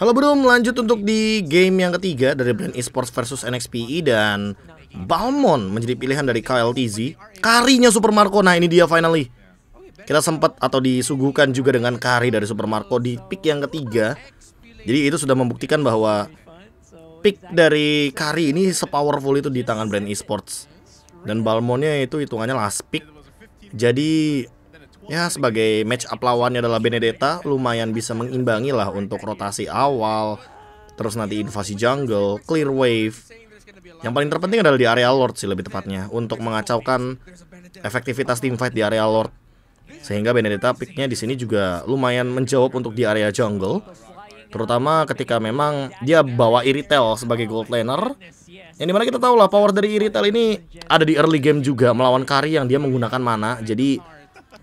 Halo Bro, lanjut untuk di game yang ketiga dari brand esports versus NXPE dan Balmon menjadi pilihan dari KLTZ. Karinya Super Marco, nah ini dia finally. Kita sempat atau disuguhkan juga dengan kari dari Super Marco di pick yang ketiga. Jadi itu sudah membuktikan bahwa pick dari kari ini sepowerful itu di tangan brand esports. Dan Balmonnya itu hitungannya last pick. Jadi Ya sebagai match up lawannya adalah Benedetta Lumayan bisa mengimbangi lah untuk rotasi awal Terus nanti invasi jungle, clear wave Yang paling terpenting adalah di area Lord sih lebih tepatnya Untuk mengacaukan efektivitas teamfight di area Lord Sehingga Benedetta picknya di sini juga lumayan menjawab untuk di area jungle Terutama ketika memang dia bawa Iritel sebagai gold laner yang di mana kita tahu lah power dari Iritel ini ada di early game juga melawan Kari yang dia menggunakan mana. Jadi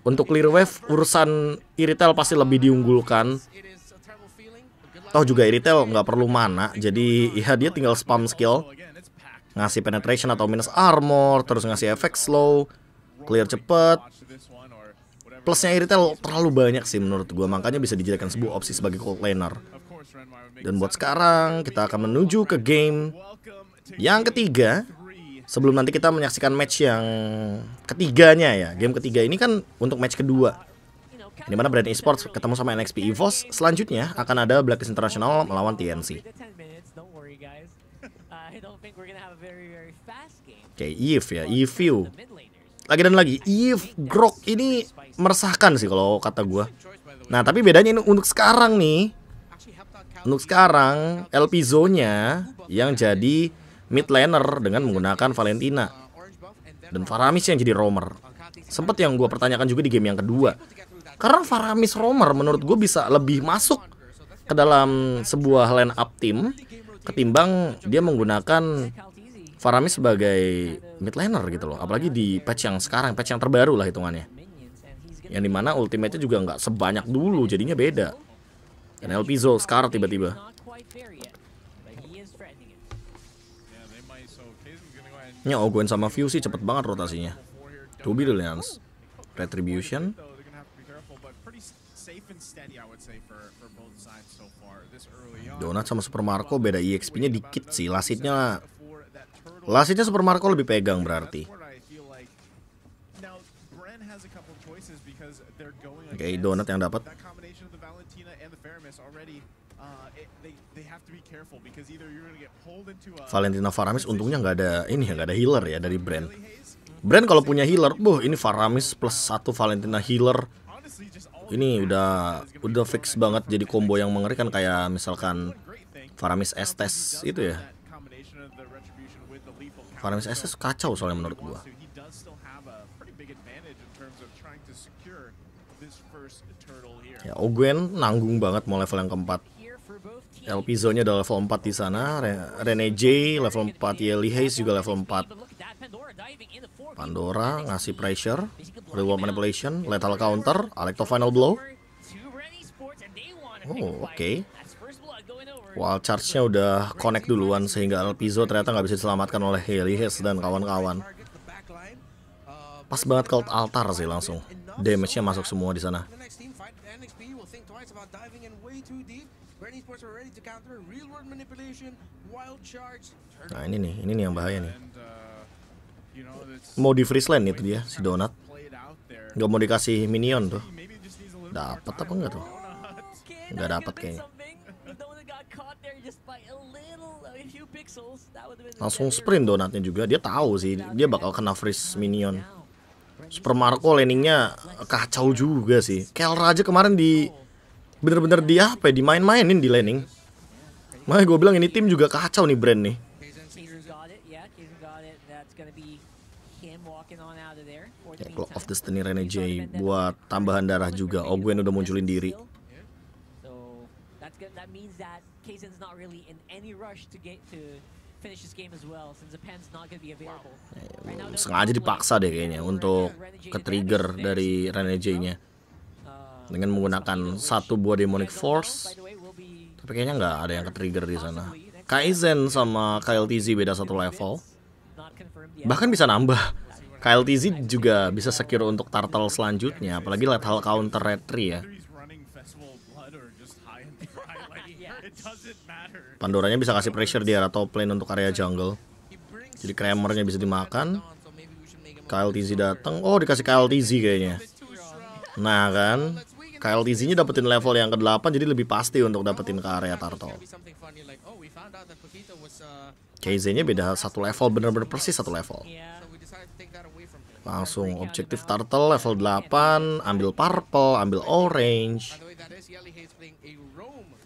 untuk clear wave urusan Iritel pasti lebih diunggulkan. Toh juga Iritel nggak perlu mana, jadi ya dia tinggal spam skill, ngasih penetration atau minus armor, terus ngasih efek slow, clear cepet. Plusnya Iritel terlalu banyak sih menurut gua, makanya bisa dijadikan sebuah opsi sebagai cold laner. Dan buat sekarang kita akan menuju ke game yang ketiga sebelum nanti kita menyaksikan match yang ketiganya ya. Game ketiga ini kan untuk match kedua. Di mana Brand Esports ketemu sama NXP EVOS. Selanjutnya akan ada Blacklist International melawan TNC Oke, okay, Eve ya, Eve Lagi dan lagi, Eve Grok ini meresahkan sih kalau kata gue Nah, tapi bedanya ini untuk sekarang nih. Untuk sekarang, LP Zonya yang jadi mid laner dengan menggunakan Valentina dan Faramis yang jadi roamer. Sempet yang gue pertanyakan juga di game yang kedua. Karena Faramis roamer menurut gue bisa lebih masuk ke dalam sebuah line up tim ketimbang dia menggunakan Faramis sebagai mid laner gitu loh. Apalagi di patch yang sekarang, patch yang terbaru lah hitungannya. Yang di mana ultimate-nya juga nggak sebanyak dulu, jadinya beda. Dan Elpizo sekarang tiba-tiba. Ini Ogwen sama View sih cepet banget rotasinya. To be. Retribution. Donat sama Super Marco beda EXP-nya dikit sih. Lasitnya Lasitnya Super Marco lebih pegang berarti. Oke, okay, Donat yang dapat. Valentina Faramis untungnya nggak ada ini ya nggak ada healer ya dari brand. Brand kalau punya healer, boh ini Faramis plus satu Valentina healer. Ini udah udah fix banget jadi combo yang mengerikan kayak misalkan Faramis Estes itu ya. Faramis Estes kacau soalnya menurut gua. Ya, Ogwen nanggung banget mau level yang keempat. LP Zone-nya udah level 4 di sana. Rene J level 4, Yeli Hayes juga level 4. Pandora ngasih pressure, reward manipulation, lethal counter, Alecto final blow. Oh, oke. Okay. Wild charge-nya udah connect duluan sehingga Alpizo ternyata nggak bisa diselamatkan oleh Haley Hayes dan kawan-kawan. Pas banget cult altar sih langsung. Damage-nya masuk semua di sana. Nah ini nih, ini nih yang bahaya nih. Mau di freeze land itu dia si Donat. Gak mau dikasih minion tuh. Dapat apa enggak tuh? Gak dapat kayaknya. Langsung sprint donatnya juga. Dia tahu sih dia bakal kena freeze minion. Super Marco landingnya kacau juga sih. Kelra aja kemarin di bener-bener dia apa ya, dimain-mainin di landing. Makanya gue bilang ini tim juga kacau nih brand nih. Ya, Clock of Destiny Rene J buat tambahan darah juga. Ogwen udah munculin diri. Sengaja dipaksa deh kayaknya untuk ke trigger dari Rene J-nya dengan menggunakan satu buah demonic force tapi kayaknya nggak ada yang ke trigger di sana. Kaizen sama KLTZ beda satu level. Bahkan bisa nambah. KLTZ juga bisa secure untuk turtle selanjutnya, apalagi lethal counter retry ya. Pandoranya bisa kasih pressure di area top lane untuk area jungle. Jadi Kramernya bisa dimakan. Kyle TZ datang. Oh, dikasih Kyle TZ kayaknya. Nah kan, Kyle TZ-nya dapetin level yang ke-8 jadi lebih pasti untuk dapetin ke area turtle. KZ-nya beda satu level, bener-bener persis satu level. Langsung objektif turtle level 8, ambil purple, ambil orange.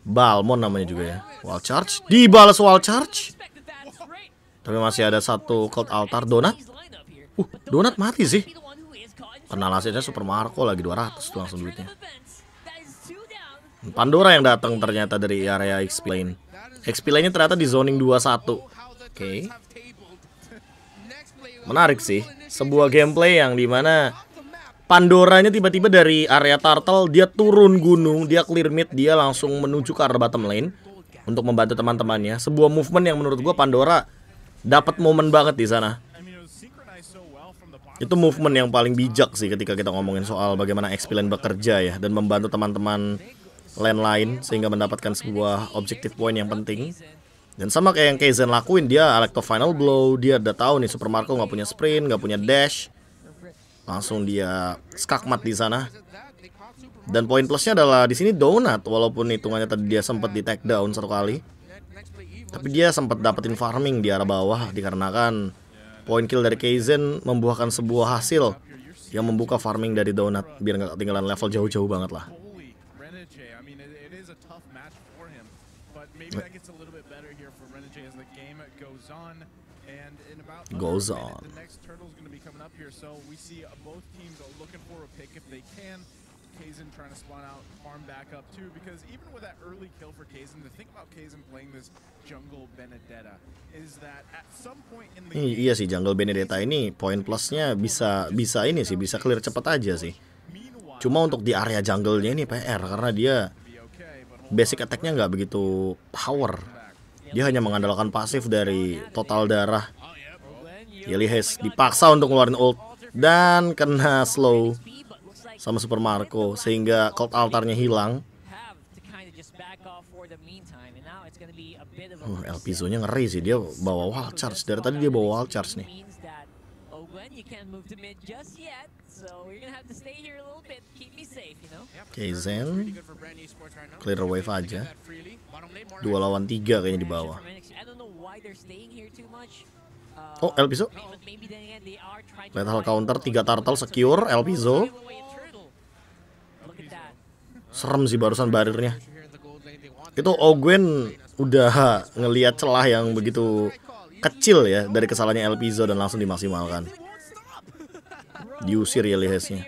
Balmon namanya juga ya. Wall charge, dibalas wall charge. Tapi masih ada satu cold altar donat. Uh, donat mati sih. Kenal asetnya Super Marco lagi 200 tuh langsung duitnya. Pandora yang datang ternyata dari area X-Plane. X-Plane-nya ternyata di zoning 21. Oke. Okay. Menarik sih. Sebuah gameplay yang di mana Pandoranya tiba-tiba dari area turtle dia turun gunung, dia clear mid, dia langsung menuju ke arah bottom lane untuk membantu teman-temannya. Sebuah movement yang menurut gua Pandora dapat momen banget di sana. Itu movement yang paling bijak sih ketika kita ngomongin soal bagaimana XP Lane bekerja ya dan membantu teman-teman lane lain sehingga mendapatkan sebuah objektif point yang penting. Dan sama kayak yang Kaizen lakuin, dia electro final blow, dia udah tahu nih Super Marco nggak punya sprint, nggak punya dash, Langsung dia skakmat di sana. Dan poin plusnya adalah di sini donat walaupun hitungannya tadi dia sempat di take down satu kali. Tapi dia sempat dapetin farming di arah bawah dikarenakan poin kill dari Kaizen membuahkan sebuah hasil yang membuka farming dari donat biar nggak ketinggalan level jauh-jauh banget lah. Goes on. Kaizen trying to spawn out, farm back up too, because even with that early kill for Kaizen, the thing about Kaizen playing this jungle Benedetta is that at some point in the game, Iya sih jungle Benedetta ini poin plusnya bisa bisa ini sih bisa clear cepet aja sih. Cuma untuk di area jungle-nya ini PR karena dia basic attack-nya nggak begitu power. Dia hanya mengandalkan pasif dari total darah. Yelihes dipaksa untuk ngeluarin ult dan kena slow sama Super Marco sehingga cold altarnya hilang. Uh, El Pizo-nya ngeri sih dia bawa wall charge. Dari tadi dia bawa wall charge nih. Oke Zen. Clear wave aja. Dua lawan tiga kayaknya di bawah Oh, El Piso. Lethal counter, 3 turtle secure, El Piso. Serem sih barusan barirnya. Itu Ogwen udah ngelihat celah yang begitu kecil ya dari kesalahannya El Piso dan langsung dimaksimalkan. Diusir ya Lihesnya.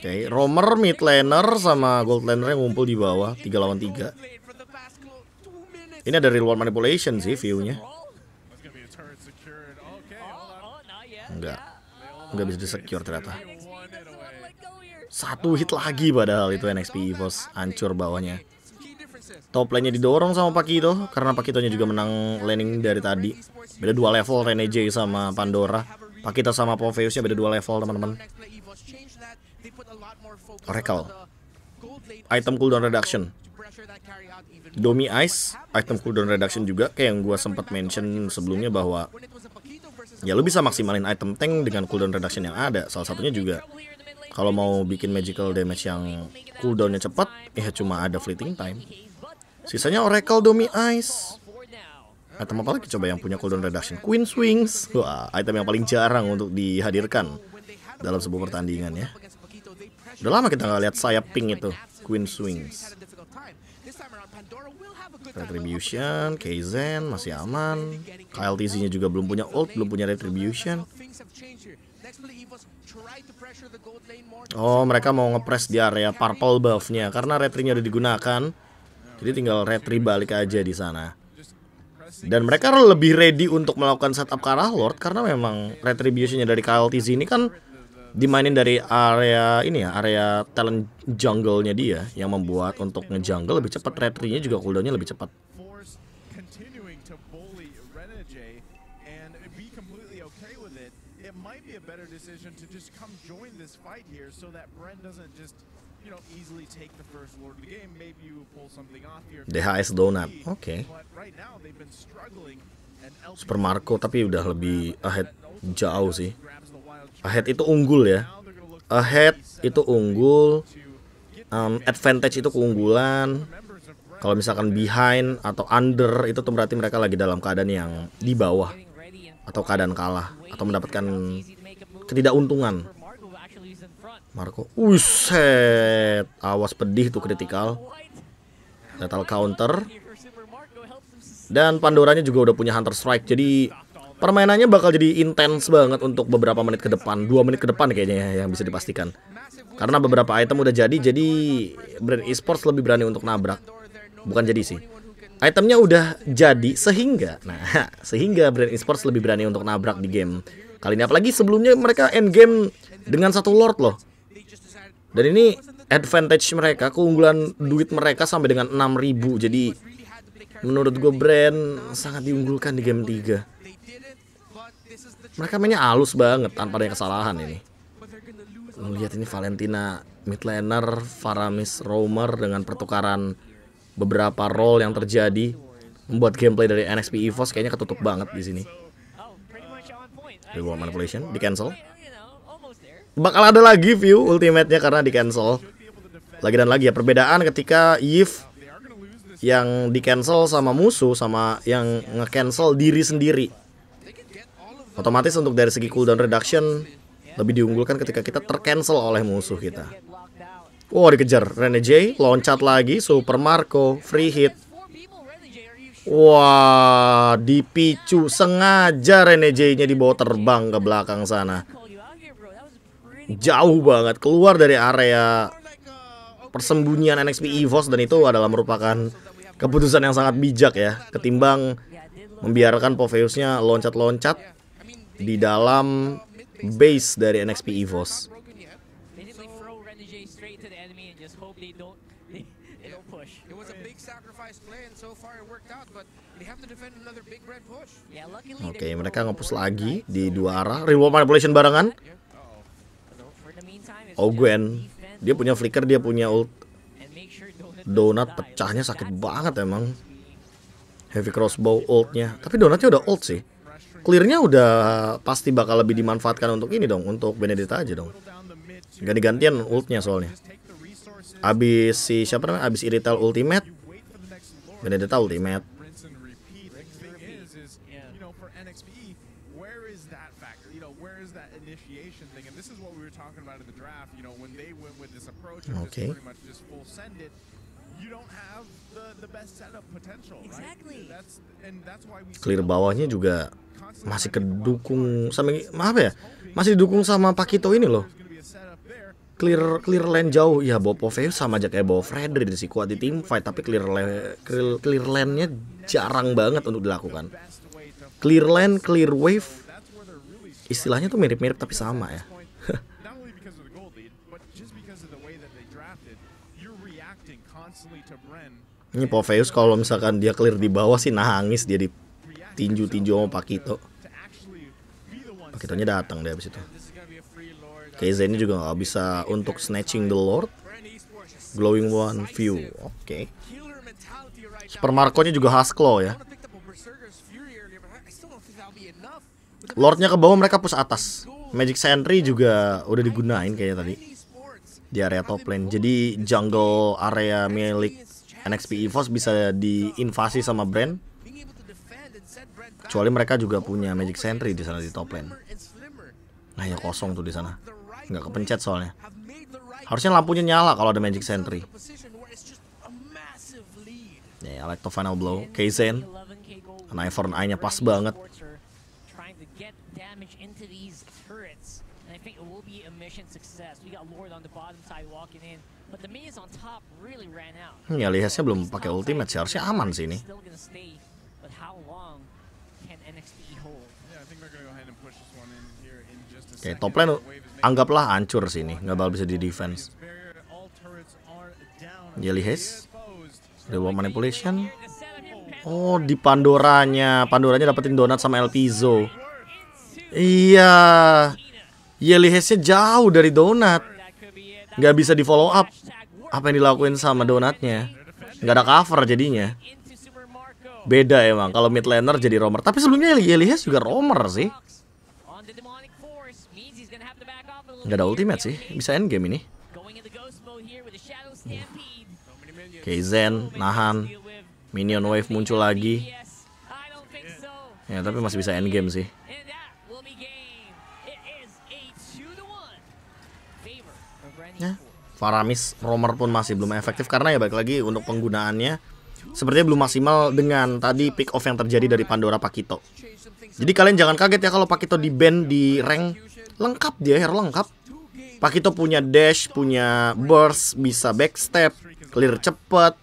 Oke, okay, Romer mid laner sama gold laner yang ngumpul di bawah 3 lawan 3. Ini ada real world manipulation sih view-nya. Enggak. Enggak bisa di-secure ternyata. Satu hit lagi padahal itu NXP EVOS hancur bawahnya. Top lane-nya didorong sama Pakito karena Pakitonya juga menang laning dari tadi. Beda dua level Rene J sama Pandora. Pakito sama Poveusnya beda dua level teman-teman. Oracle. Item cooldown reduction. Domi Ice, item cooldown reduction juga kayak yang gue sempat mention sebelumnya bahwa ya lo bisa maksimalin item tank dengan cooldown reduction yang ada. Salah satunya juga kalau mau bikin magical damage yang cooldownnya cepat, ya cuma ada fleeting time. Sisanya Oracle, Domi Ice. Item apa lagi coba yang punya cooldown reduction? Queen Swings. Wah, item yang paling jarang untuk dihadirkan dalam sebuah pertandingan ya. Udah lama kita nggak lihat sayap pink itu, Queen Swings. Retribution, Kaizen masih aman. KLTZ-nya juga belum punya ult, belum punya Retribution. Oh, mereka mau ngepres di area purple buff-nya karena retrinya udah digunakan. Jadi tinggal retri balik aja di sana. Dan mereka lebih ready untuk melakukan setup ke arah Lord karena memang retribution-nya dari KLTZ ini kan dimainin dari area ini ya, area talent jungle-nya dia yang membuat untuk ngejungle lebih cepat, retry-nya juga cooldown-nya lebih cepat. You know, easily take the first lord of the game. Maybe you pull something off here. DHS Donat. Oke. But right now they've been struggling. And LP Super Marco tapi udah lebih ahead jauh sih. the Ahead itu unggul ya. Ahead itu unggul. Um, advantage itu keunggulan. Kalau misalkan behind atau under itu tuh berarti mereka lagi dalam keadaan yang di bawah atau keadaan kalah atau mendapatkan ketidakuntungan. For Marco who actually is in front. Marco, Uset, awas pedih tuh kritikal. Lethal counter. Dan Pandoranya juga udah punya Hunter Strike. Jadi permainannya bakal jadi intens banget untuk beberapa menit ke depan. Dua menit ke depan kayaknya ya yang bisa dipastikan. Karena beberapa item udah jadi, jadi brand esports lebih berani untuk nabrak. Bukan jadi sih. Itemnya udah jadi sehingga, nah sehingga brand esports lebih berani untuk nabrak di game kali ini. Apalagi sebelumnya mereka end game dengan satu lord loh. Dan ini advantage mereka, keunggulan duit mereka sampai dengan 6000 Jadi menurut gue brand sangat diunggulkan di game 3 Mereka mainnya halus banget tanpa ada kesalahan ini lihat ini Valentina mid laner, Faramis roamer dengan pertukaran beberapa role yang terjadi membuat gameplay dari NXP EVOS kayaknya ketutup banget di sini. Reward manipulation di cancel. you know, almost there. Bakal ada lagi view ultimate-nya karena di cancel. Lagi dan lagi ya perbedaan ketika Yves yang di cancel sama musuh sama yang nge-cancel diri sendiri. Otomatis untuk dari segi cooldown reduction lebih diunggulkan ketika kita tercancel oleh musuh kita. Wow dikejar Rene J loncat lagi Super Marco free hit. J? Wah dipicu sengaja Rene J-nya dibawa terbang ke belakang sana. Call you out here, bro. That was pretty Jauh banget keluar dari area persembunyian NXP EVOS dan itu adalah merupakan keputusan yang sangat bijak ya ketimbang membiarkan Poveusnya loncat-loncat di dalam base dari NXP EVOS. Oke, they're mereka ngepush lagi di dua arah. Reward manipulation barengan. Oh dia punya flicker, dia punya ult. Donat pecahnya sakit banget emang. Heavy crossbow ultnya. Tapi donatnya udah ult sih. Clearnya udah pasti bakal lebih dimanfaatkan untuk ini dong, untuk Benedetta aja dong. Ganti-gantian ultnya soalnya. Abis si siapa namanya? Abis Irital ultimate. Benedetta ultimate. See Clear bawahnya juga masih kedukung sama maaf ya? Masih didukung sama Pakito ini loh. Clear clear lane jauh ya bawa Poveus sama aja kayak di si kuat di team fight tapi clear lane clear, clear lane-nya jarang banget untuk dilakukan. Clear lane, clear wave istilahnya tuh mirip-mirip tapi sama ya. point, not only because of the gold lead, but just because of the way that they drafted, you're reacting constantly to Bren. Ini Poveus kalau misalkan dia clear di bawah sih nangis dia di tinju-tinju sama Pakito. Pakitonya datang deh abis itu. KZ ini juga nggak bisa untuk snatching the Lord. Glowing one view. Oke. now. Super Marco-nya juga Hasclaw ya. I picked up a Berserker's Fury earlier, but I- I still don't think that'll be enough. With the Lordnya ke bawah mereka push atas. Magic Sentry juga udah digunain kayaknya tadi di area top lane. Jadi jungle area milik NXP EVOS bisa diinvasi sama brand. Kecuali mereka juga punya Magic Sentry di sana di top lane. Nah ya kosong tuh di sana. Nggak kepencet soalnya. Harusnya lampunya nyala kalau ada Magic Sentry. Ya, Electro Final Blow, Kaizen. 11K gold. An an eye-nya pas banget. Esports are Trying to get damage into these turrets. And I think it will be a mission success. We got Lord on the bottom side walking in. But the minions on top really ran out. Hmm, ya Liesnya belum pakai ultimate sih, harusnya aman sih ini. Still gonna stay. But how long can NXP hold? Yeah, I think they're gonna go ahead and push this one in here in just a Oke, second. top lane anggaplah hancur sini, nggak bakal bisa di defense. Jelly Haze, Exposed. Reward Manipulation. Here, Oh, di Pandoranya. Pandoranya dapetin donat sama El Pizo. Iya. Yeli Hesse jauh dari donat. Nggak bisa di follow up. Apa yang dilakuin sama donatnya. Nggak ada cover jadinya. Beda emang kalau mid laner jadi roamer. Tapi sebelumnya juga sih. Means he's gonna have to back off a little Nggak ada ultimate sih. Bisa end game ini. Kaizen nahan. Minion wave muncul lagi. Ya tapi masih bisa end game sih. Faramis roamer pun masih belum efektif karena ya balik lagi untuk penggunaannya sepertinya belum maksimal dengan tadi pick off yang terjadi dari Pandora Pakito. Jadi kalian jangan kaget ya kalau Pakito di ban di rank lengkap dia hero lengkap. Pakito punya dash, punya burst, bisa backstep, clear cepet,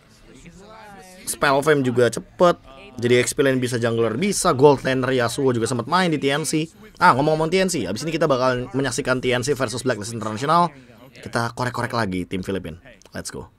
spell fame juga cepet. Jadi XP lane bisa jungler bisa, gold laner Yasuo juga sempat main di TNC. Ah ngomong-ngomong TNC, abis ini kita bakal menyaksikan TNC versus Blacklist International. Kita korek-korek lagi tim Filipin. Let's go.